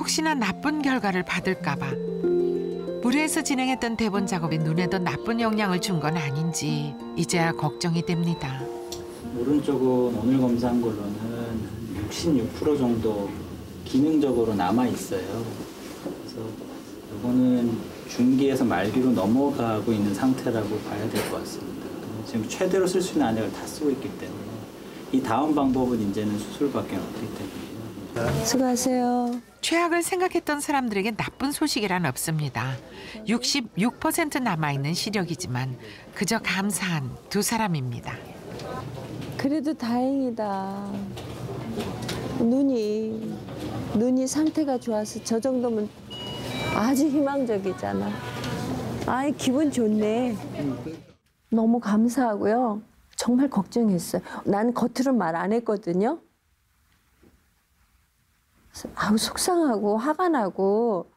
혹시나 나쁜 결과를 받을까봐 무리해서 진행했던 대본 작업이 눈에도 나쁜 영향을 준 건 아닌지 이제야 걱정이 됩니다. 오른쪽은 오늘 검사한 걸로는 66% 정도 기능적으로 남아 있어요. 그래서 이거는 중기에서 말기로 넘어가고 있는 상태라고 봐야 될 것 같습니다. 지금 최대로 쓸 수 있는 안약을 다 쓰고 있기 때문에 이 다음 방법은 이제는 수술밖에 없기 때문에 수고하세요. 최악을 생각했던 사람들에게 나쁜 소식이란 없습니다. 66% 남아있는 시력이지만 그저 감사한 두 사람입니다. 그래도 다행이다. 눈이 눈이 상태가 좋아서 저 정도면 아주 희망적이잖아. 아이 기분 좋네. 너무 감사하고요. 정말 걱정했어요. 난 겉으로 말 안 했거든요. 아우 속상하고 화가 나고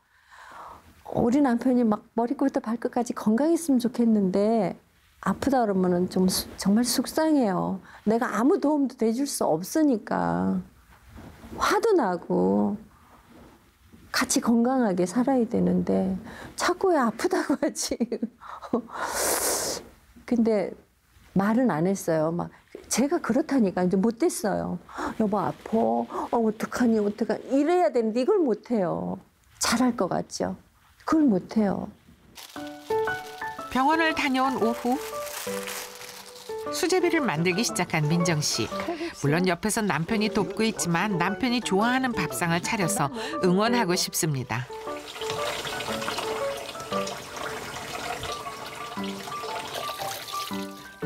우리 남편이 막 머리끝부터 발끝까지 건강했으면 좋겠는데 아프다 그러면은 좀 수- 정말 속상해요. 내가 아무 도움도 돼줄 수 없으니까 화도 나고 같이 건강하게 살아야 되는데 자꾸 왜 아프다고 하지? 근데 말은 안 했어요. 막 제가 그렇다니까 이제 못됐어요. 여보 아파. 어 어떡하니 어떡하니 이래야 되는데 이걸 못해요. 잘할 것 같죠? 그걸 못해요. 병원을 다녀온 오후 수제비를 만들기 시작한 민정 씨. 물론 옆에서 남편이 돕고 있지만 남편이 좋아하는 밥상을 차려서 응원하고 싶습니다.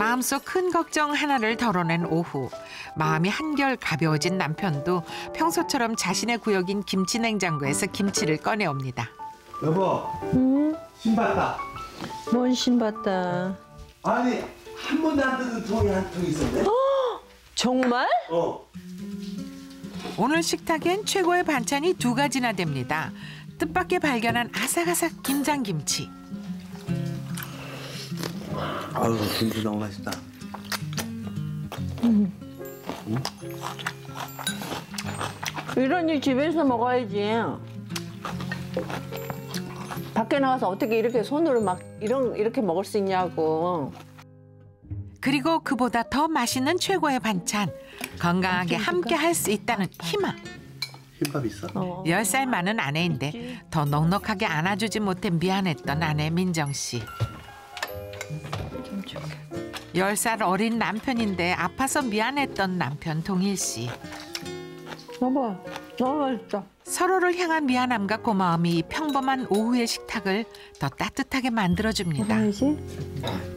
마음속 큰 걱정 하나를 덜어낸 오후 마음이 한결 가벼워진 남편도 평소처럼 자신의 구역인 김치 냉장고에서 김치를 꺼내옵니다. 여보, 음, 신봤다. 뭔 신봤다. 아니 한 번도 안 뜯은 통이 한 통 있었네. 정말? 어. 오늘 식탁엔 최고의 반찬이 두 가지나 됩니다. 뜻밖의 발견한 아삭아삭 김장김치. 아유 김치 너무 맛있다. 이런 일 집에서 먹어야지. 밖에 나가서 어떻게 이렇게 손으로 막 이런 이렇게 먹을 수 있냐고. 그리고 그보다 더 맛있는 최고의 반찬. 건강하게 함께 할 수 있다는 희망. 흰밥 있어? 어. 열살 많은 아내인데 더 넉넉하게 안아주지 못해 미안했던 아내 민정 씨. 열 살 어린 남편인데 아파서 미안했던 남편 동일 씨. 여보, 너무 맛있다. 서로를 향한 미안함과 고마움이 평범한 오후의 식탁을 더 따뜻하게 만들어줍니다. 먹어야지.